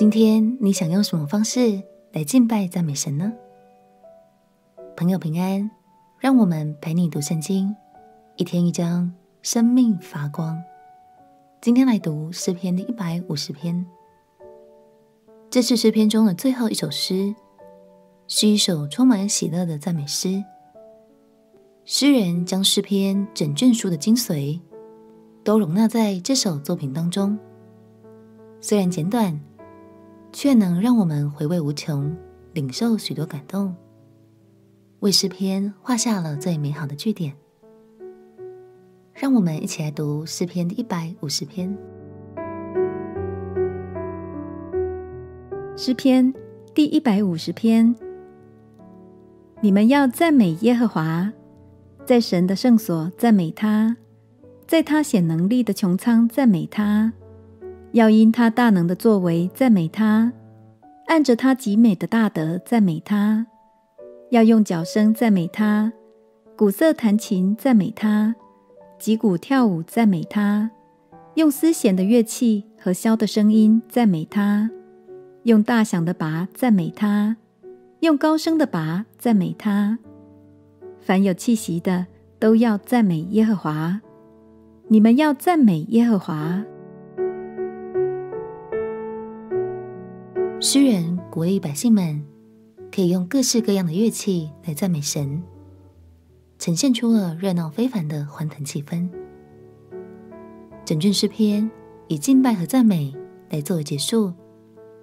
今天你想用什么方式来敬拜赞美神呢？朋友平安，让我们陪你读圣经，一天一章，生命发光。今天来读诗篇的一百五十篇，这是诗篇中的最后一首诗，是一首充满喜乐的赞美诗。诗人将诗篇整卷书的精髓都容纳在这首作品当中，虽然简短，却能让我们回味无穷，领受许多感动，为诗篇画下了最美好的句点。让我们一起来读诗篇第一百五十篇。诗篇第一百五十篇，你们要赞美耶和华。在神的圣所赞美他，在他显能力的穹苍赞美他，要因他大能的作为赞美他，按着他极美的大德赞美他，要用脚声赞美他，鼓瑟弹琴赞美他，击鼓跳舞赞美他，用丝弦的乐器和箫的声音赞美他，用大响的拔赞美他，用高声的拔赞美他。凡有气息的，都要赞美耶和华。你们要赞美耶和华。诗人鼓励百姓们可以用各式各样的乐器来赞美神，呈现出了热闹非凡的欢腾气氛。整卷诗篇以敬拜和赞美来作为结束，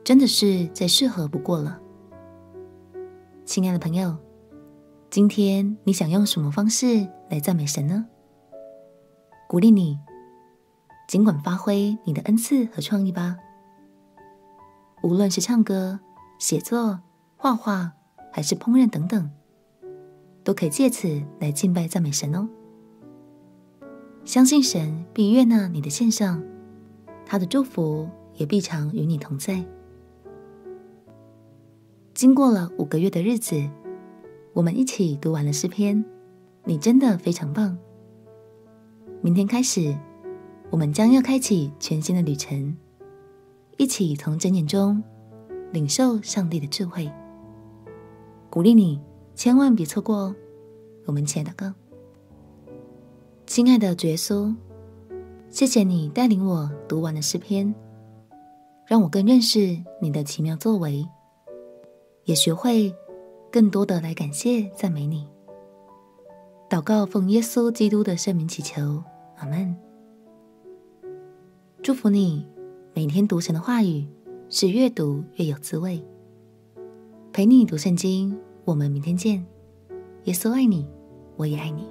真的是再适合不过了。亲爱的朋友。今天你想用什么方式来赞美神呢？鼓励你，尽管发挥你的恩赐和创意吧。无论是唱歌、写作、画画，还是烹饪等等，都可以借此来敬拜赞美神哦。相信神必悦纳你的献上，他的祝福也必常与你同在。经过了五个月的日子。我们一起读完了诗篇，你真的非常棒。明天开始，我们将要开启全新的旅程，一起从箴言中领受上帝的智慧。鼓励你，千万别错过哦！我们亲爱的歌，亲爱的主耶稣，谢谢你带领我读完了诗篇，让我更认识你的奇妙作为，也学会。更多的来感谢赞美你，祷告奉耶稣基督的圣名祈求，阿门。祝福你每天读神的话语，是越读越有滋味。陪你读圣经，我们明天见。耶稣爱你，我也爱你。